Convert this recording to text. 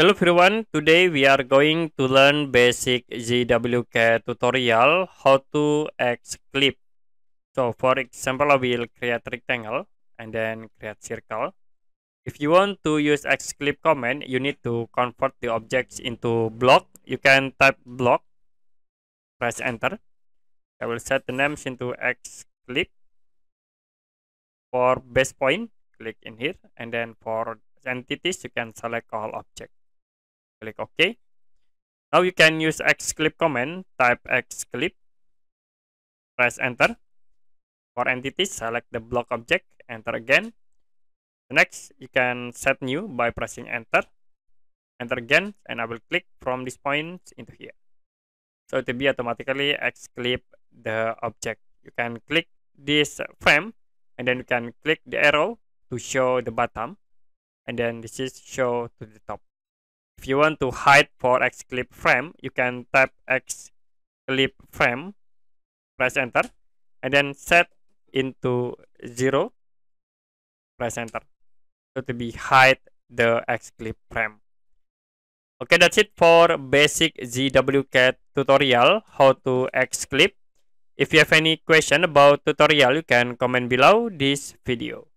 Hello everyone, today we are going to learn basic ZWK tutorial how to X-clip. So for example, I will create rectangle and then create circle. If you want to use X-clip command, you need to convert the objects into block. You can type block, press enter. I will set the names into X-clip. For base point, click in here and then for entities, you can select all object. Click OK. Now you can use X-clip command, type X-clip, press enter. For entities, select the block object, enter again. Next, you can set new by pressing enter. Enter again, and I will click from this point into here. So it will be automatically X-clip the object. You can click this frame, and then you can click the arrow to show the bottom and then this is show to the top if you want to hide for X clip frame you can tap X clip frame press enter and then set into zero press enter so to be hide the X clip frame. Okay that's it for basic ZWK tutorial how to X clip if you have any question about tutorial you can comment below this video